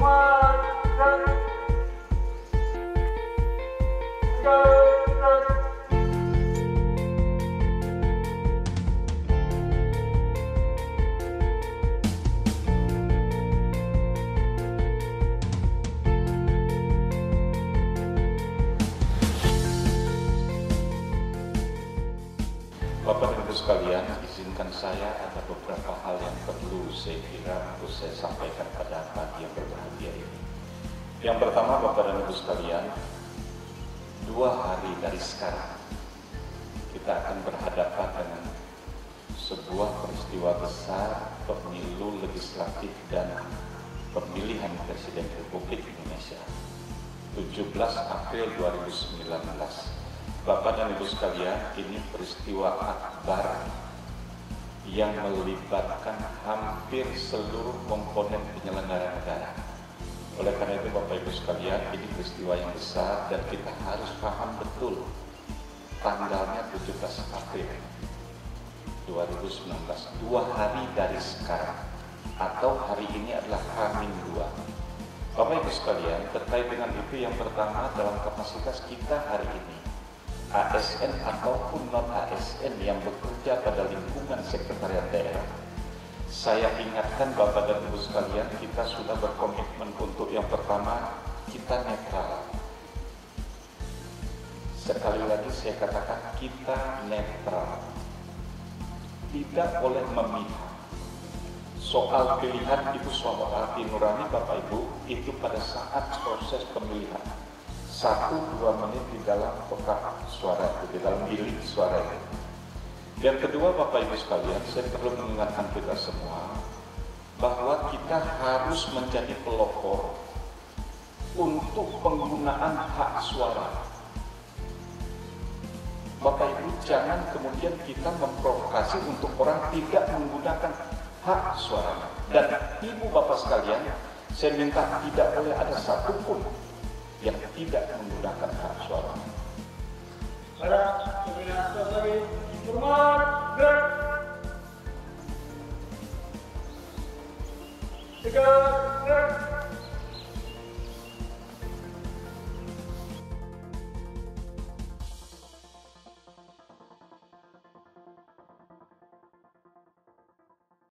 Bapak Ibu sekalian, izinkan saya ada beberapa hal yang perlu saya kira harus saya sampaikan pada Yang pertama Bapak dan Ibu sekalian, dua hari dari sekarang kita akan berhadapan dengan sebuah peristiwa besar pemilu legislatif dan pemilihan Presiden Republik Indonesia 17 April 2019 Bapak dan Ibu sekalian, ini peristiwa akbar yang melibatkan hampir seluruh komponen penyelenggara negara. Oleh karena itu Bapak Ibu sekalian, ini peristiwa yang besar dan kita harus paham betul tanggalnya 17 April 2019, dua hari dari sekarang atau hari ini adalah Hamin 2. Bapak Ibu sekalian, terkait dengan itu yang pertama dalam kapasitas kita hari ini ASN ataupun non ASN yang bekerja pada lingkungan sekretariat daerah. Saya ingatkan Bapak dan Ibu sekalian, kita sudah berkomitmen untuk pertama, kita netral. Sekali lagi saya katakan, kita netral. Tidak boleh memihak. Soal pilihan itu soal hati nurani Bapak Ibu, itu pada saat proses pemilihan satu dua menit di dalam kotak suara itu, di dalam bilik suara itu. Yang kedua Bapak Ibu sekalian, saya perlu mengingatkan kita semua bahwa kita harus menjadi pelopor untuk penggunaan hak suara. Bapak Ibu jangan kemudian kita memprovokasi untuk orang tidak menggunakan hak suara. Dan Ibu Bapak sekalian, saya minta tidak boleh ada satupun yang tidak menggunakan hak suara. Para.